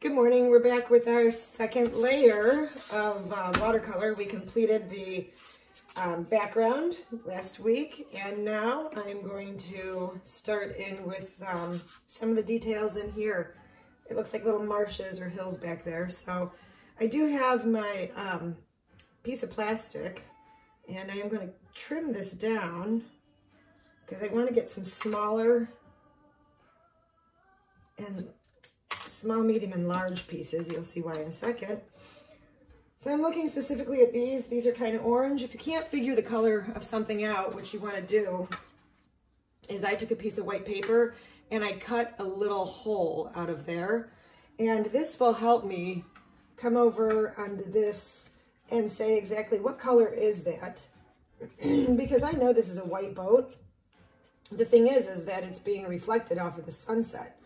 Good morning. We're back with our second layer of uh, watercolor. We completed the um, background last week and now I'm going to start in with um, some of the details in here. It looks like little marshes or hills back there. So I do have my um, piece of plastic and I am going to trim this down because I want to get some smaller and small, medium, and large pieces. You'll see why in a second. So I'm looking specifically at these. These are kind of orange. If you can't figure the color of something out, what you want to do is I took a piece of white paper and I cut a little hole out of there. And this will help me come over onto this and say exactly what color is that because I know this is a white boat. The thing is, is that it's being reflected off of the sunset.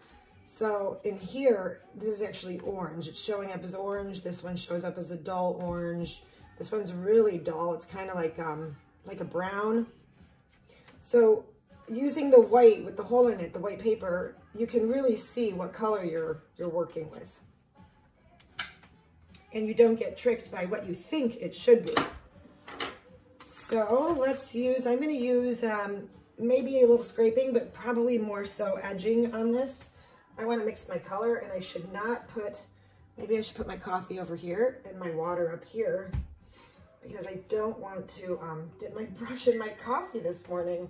So in here, this is actually orange. It's showing up as orange. This one shows up as a dull orange. This one's really dull. It's kind of like, um, like a brown. So using the white with the hole in it, the white paper, you can really see what color you're, you're working with. And you don't get tricked by what you think it should be. So let's use, I'm going to use um, maybe a little scraping, but probably more so edging on this. I want to mix my color and I should not put, maybe I should put my coffee over here and my water up here because I don't want to um, dip my brush in my coffee this morning.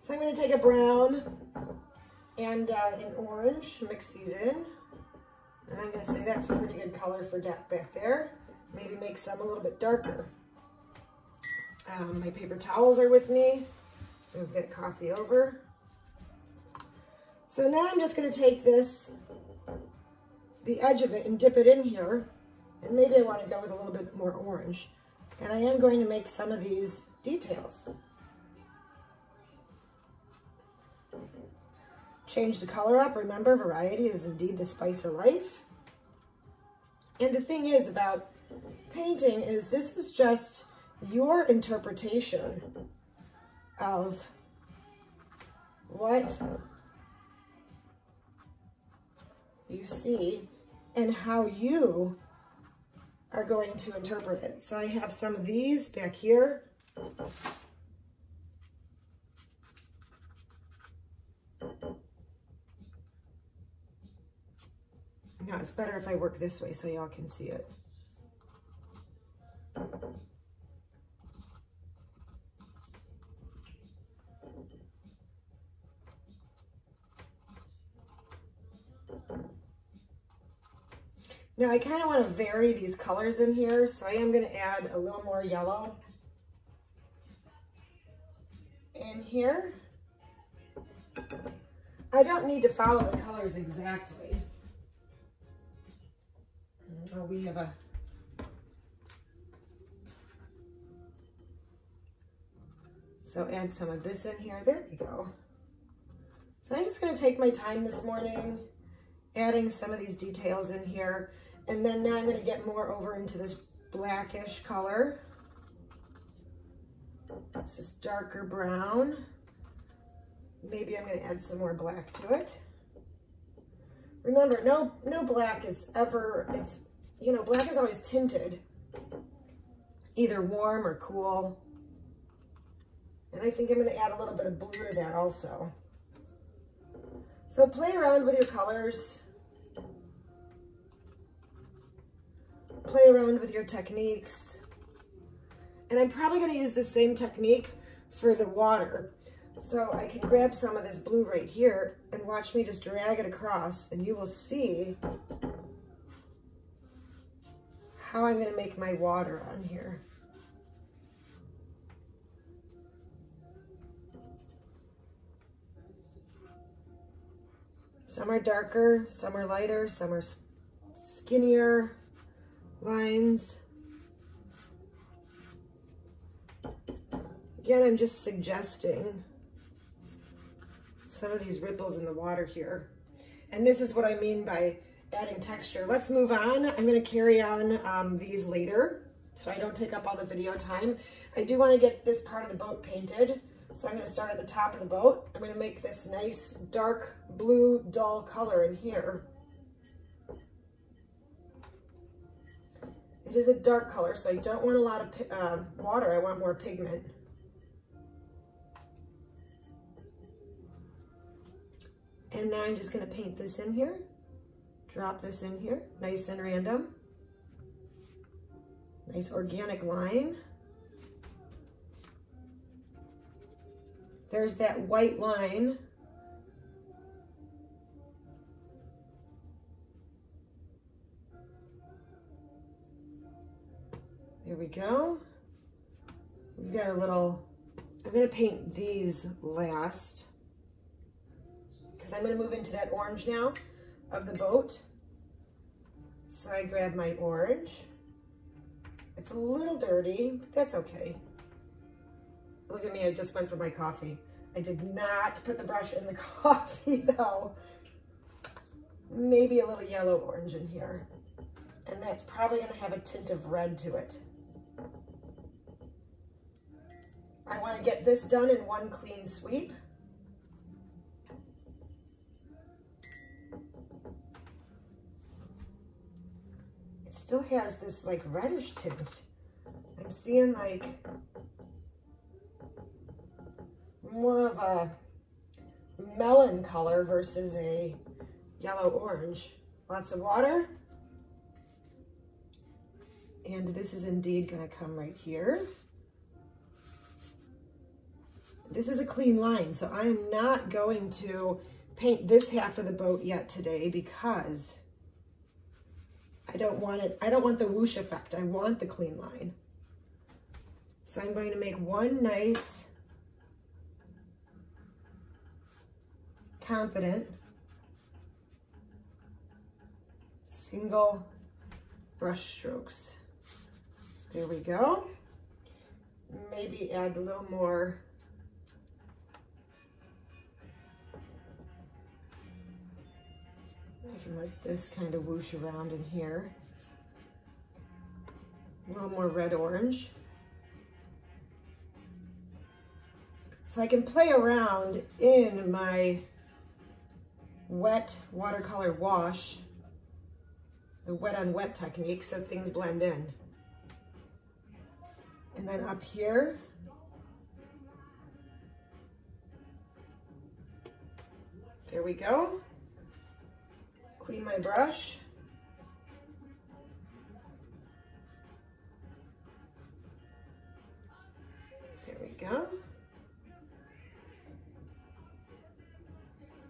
So I'm going to take a brown and uh, an orange, mix these in. And I'm going to say that's a pretty good color for that back there. Maybe make some a little bit darker. Um, my paper towels are with me. Move that coffee over. So now I'm just going to take this, the edge of it, and dip it in here. And maybe I want to go with a little bit more orange. And I am going to make some of these details. Change the color up. Remember, variety is indeed the spice of life. And the thing is about painting is this is just your interpretation of what you see and how you are going to interpret it. So I have some of these back here. Now it's better if I work this way so y'all can see it. I kind of want to vary these colors in here, so I am going to add a little more yellow in here. I don't need to follow the colors exactly. Oh, we have a So add some of this in here. There we go. So I'm just going to take my time this morning adding some of these details in here. And then now I'm going to get more over into this blackish color. This is darker brown. Maybe I'm going to add some more black to it. Remember, no, no black is ever, it's, you know, black is always tinted, either warm or cool. And I think I'm to add a little bit of blue to that also. So play around with your colors. Play around with your techniques. And I'm probably gonna use the same technique for the water. So I can grab some of this blue right here and watch me just drag it across and you will see how I'm gonna make my water on here. Some are darker, some are lighter, some are skinnier lines. Again, I'm just suggesting some of these ripples in the water here. And this is what I mean by adding texture. Let's move on. I'm gonna carry on um, these later so I don't take up all the video time. I do wanna get this part of the boat painted. So I'm gonna start at the top of the boat. I'm gonna make this nice dark blue dull color in here. It is a dark color, so I don't want a lot of uh, water. I want more pigment. And now I'm just gonna paint this in here. Drop this in here, nice and random. Nice organic line. There's that white line. We go. We've got a little, I'm gonna paint these last because I'm gonna move into that orange now of the boat. So I grab my orange. It's a little dirty, but that's okay. Look at me, I just went for my coffee. I did not put the brush in the coffee though. Maybe a little yellow orange in here. And that's probably gonna have a tint of red to it. I wanna get this done in one clean sweep. It still has this like reddish tint. I'm seeing like more of a melon color versus a yellow orange. Lots of water. And this is indeed gonna come right here. This is a clean line, so I am not going to paint this half of the boat yet today because I don't want it, I don't want the whoosh effect. I want the clean line. So I'm going to make one nice confident single brush strokes. There we go. Maybe add a little more Can let this kind of whoosh around in here. A little more red orange. So I can play around in my wet watercolor wash, the wet on wet technique, so things blend in. And then up here, there we go. Clean my brush. There we go.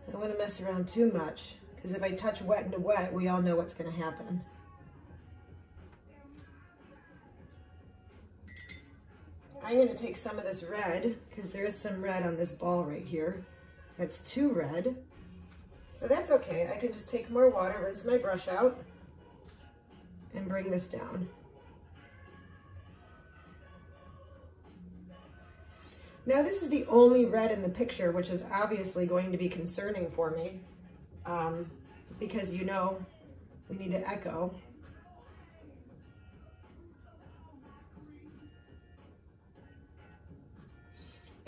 I don't want to mess around too much because if I touch wet into wet, we all know what's going to happen. I'm going to take some of this red because there is some red on this ball right here. That's too red. So that's okay. I can just take more water, rinse my brush out, and bring this down. Now this is the only red in the picture, which is obviously going to be concerning for me um, because you know we need to echo.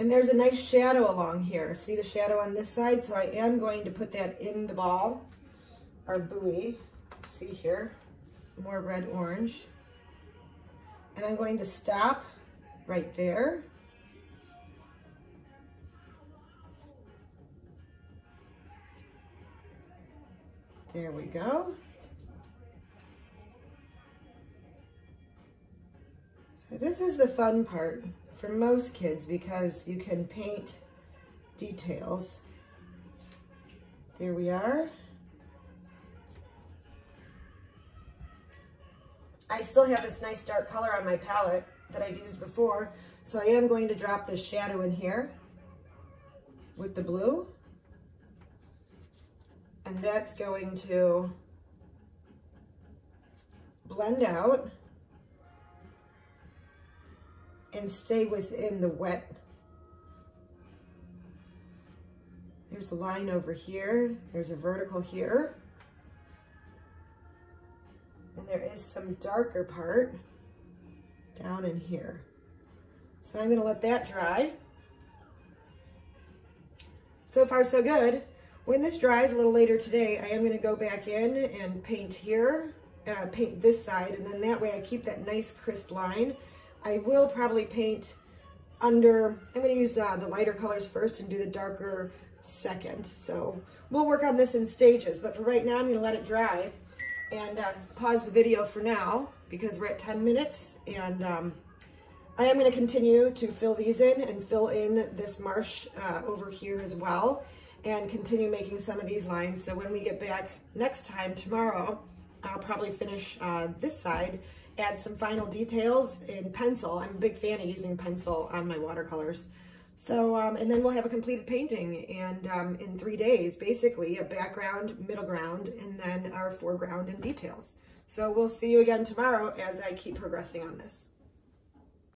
And there's a nice shadow along here. See the shadow on this side? So I am going to put that in the ball, our buoy. Let's see here, more red orange. And I'm going to stop right there. There we go. So this is the fun part for most kids because you can paint details. There we are. I still have this nice dark color on my palette that I've used before, so I am going to drop this shadow in here with the blue and that's going to blend out and stay within the wet. There's a line over here. There's a vertical here. And there is some darker part down in here. So I'm gonna let that dry. So far so good. When this dries a little later today, I am gonna go back in and paint here uh, paint this side, and then that way I keep that nice crisp line. I will probably paint under, I'm gonna use uh, the lighter colors first and do the darker second. So we'll work on this in stages, but for right now, I'm gonna let it dry and uh, pause the video for now because we're at 10 minutes and um, I am gonna continue to fill these in and fill in this marsh uh, over here as well and continue making some of these lines. So when we get back next time tomorrow, I'll probably finish uh, this side, add some final details in pencil. I'm a big fan of using pencil on my watercolors. So, um, and then we'll have a completed painting and um, in three days, basically a background, middle ground, and then our foreground and details. So we'll see you again tomorrow as I keep progressing on this.